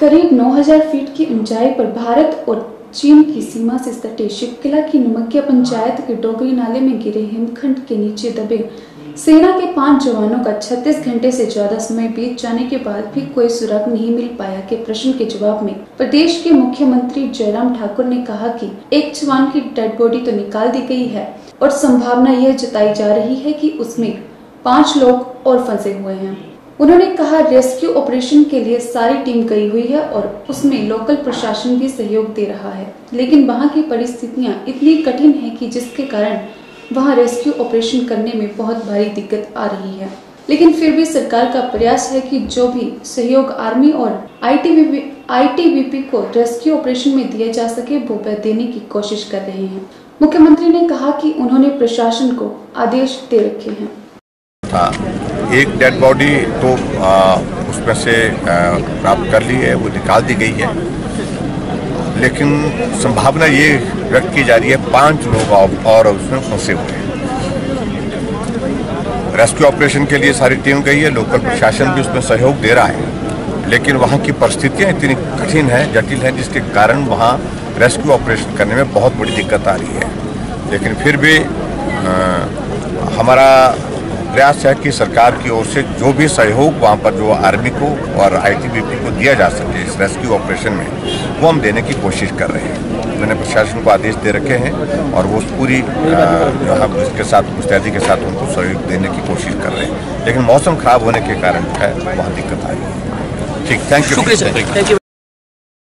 करीब 9000 फीट की ऊंचाई पर भारत और चीन की सीमा से सटे शिवकिला की नमकिया पंचायत के डोगरी नाले में गिरे हिमखंड के नीचे दबे सेना के पाँच जवानों का 36 घंटे से ज़्यादा समय बीत जाने के बाद भी कोई सुराग नहीं मिल पाया के प्रश्न के जवाब में प्रदेश के मुख्यमंत्री जयराम ठाकुर ने कहा कि एक जवान की डेड बॉडी तो निकाल दी गई है और संभावना यह जताई जा रही है कि उसमें पाँच लोग और फंसे हुए हैं। उन्होंने कहा रेस्क्यू ऑपरेशन के लिए सारी टीम गई हुई है और उसमें लोकल प्रशासन भी सहयोग दे रहा है। लेकिन वहाँ की परिस्थितियाँ इतनी कठिन है कि जिसके कारण वहाँ रेस्क्यू ऑपरेशन करने में बहुत भारी दिक्कत आ रही है। लेकिन फिर भी सरकार का प्रयास है कि जो भी सहयोग आर्मी और आईटीबीपी आईटीबीपी को रेस्क्यू ऑपरेशन में दिया जा सके, वो देने की कोशिश कर रहे हैं। मुख्यमंत्री ने कहा कि उन्होंने प्रशासन को आदेश दे रखे हैं। था। एक डेड बॉडी तो उसमें से प्राप्त कर ली है वो निकाल दी गई है। लेकिन संभावना ये व्यक्त की जा रही है पाँच लोग और उसमें फंसे हुए हैं। रेस्क्यू ऑपरेशन के लिए सारी टीम गई है लोकल प्रशासन भी उसमें सहयोग दे रहा है। लेकिन वहाँ की परिस्थितियाँ इतनी कठिन हैं जटिल हैं जिसके कारण वहाँ रेस्क्यू ऑपरेशन करने में बहुत बड़ी दिक्कत आ रही है। लेकिन फिर भी आ, हमारा प्रयास है कि सरकार की ओर से जो भी सहयोग वहाँ पर जो आर्मी को और आईटीबीपी को दिया जा सके इस रेस्क्यू ऑपरेशन में वो हम देने की कोशिश कर रहे हैं। मैंने प्रशासन को आदेश दे रखे हैं और वो पूरी जो हम इसके साथ मुस्तैदी के साथ उनको सहयोग देने की कोशिश कर रहे हैं। लेकिन मौसम खराब होने के कारण जो है वहाँ दिक्कत आ रही है। ठीक थैंक यू थैंक यू